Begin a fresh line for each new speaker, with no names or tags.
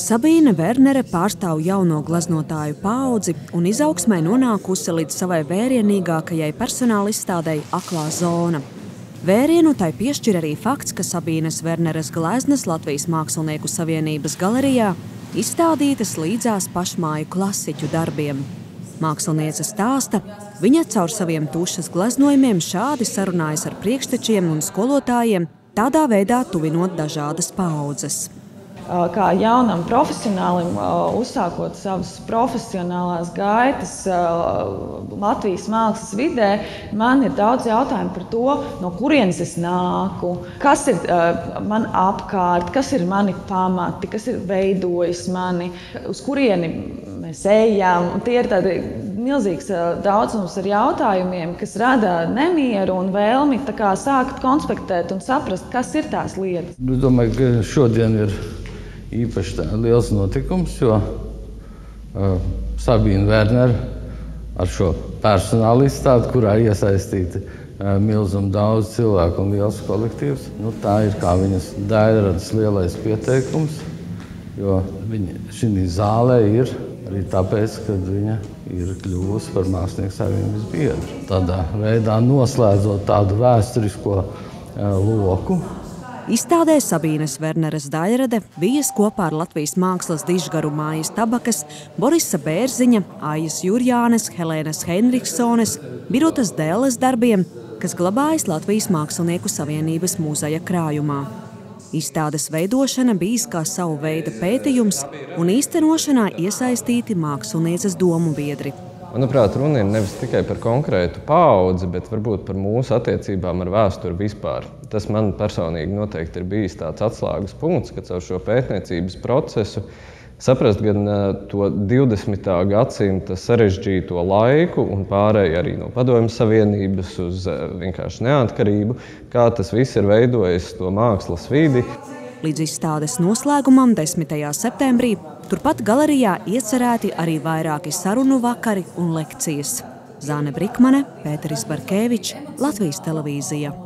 Sabīne Wernere pārstāv jauno gleznotāju paudzi un izaugsmē nonākusi līdz savai vērienīgākajai personāla izstādei Aklā zona. Vērienu tai piešķir arī fakts, ka Sabīnes Werneres gleznas Latvijas Mākslinieku savienības galerijā izstādītas līdzās pašmāju klasiķu darbiem. Māksliniece stāsta, viņa caur saviem tušas gleznojumiem šādi sarunājas ar priekštečiem un skolotājiem, tādā veidā tuvinot dažādas paudzes
kā jaunam profesionālim, uzsākot savas profesionālās gaitas Latvijas mākslas vidē, man ir daudz jautājumu par to, no kurienes es nāku, kas ir man apkārt, kas ir mani pamati, kas ir veidojis mani, uz kurieni mēs ejam. Un tie ir tādi milzīgs daudzums ar jautājumiem, kas rada nemieru un vēlmi sākt konspektēt un saprast, kas ir tās lietas.
Es domāju, ka šodien ir īpaši liels notikums, jo uh, Sabīna Vernere ar šo personāla izstādi, kurā iesaistīti uh, milzīgi daudz cilvēku un liels kolektīvs, nu, tā ir kā viņas daļradas lielais pieteikums, jo viņa šī zālē ir arī tāpēc, ka viņa ir kļuvusi par mākslinieku savienības biedru. Tādā veidā noslēdzot tādu vēsturisko uh, loku,
Izstādē Sabīnes Werneres Daļrade bijis kopā ar Latvijas mākslas dižgaru mājas tabakas, Borisa Bērziņa, Aijas Jurjānes, Helēnas Henriksones, Birutas Dēles darbiem, kas glabājas Latvijas Mākslinieku savienības muzeja krājumā. Izstādes veidošana bijis kā savu veidu pētījums un īstenošanā iesaistīti mākslinieces domu biedri.
Manuprāt, runa ir nevis tikai par konkrētu paudzi, bet varbūt par mūsu attiecībām ar vēsturi vispār. Tas man personīgi noteikti ir bijis tāds atslēgas punkts, ka caur šo pētniecības procesu saprast gan to 20. gadsimta sarežģīto laiku un pārēju arī no padomju savienības uz vienkārši neatkarību, kā tas viss ir veidojis to mākslas vidi.
Līdz izstādes noslēgumam 10. septembrī turpat galerijā iecerēti arī vairāki sarunu vakari un lekcijas. Zāne Brikmane, Pēteris Barkevičs, Latvijas televīzija.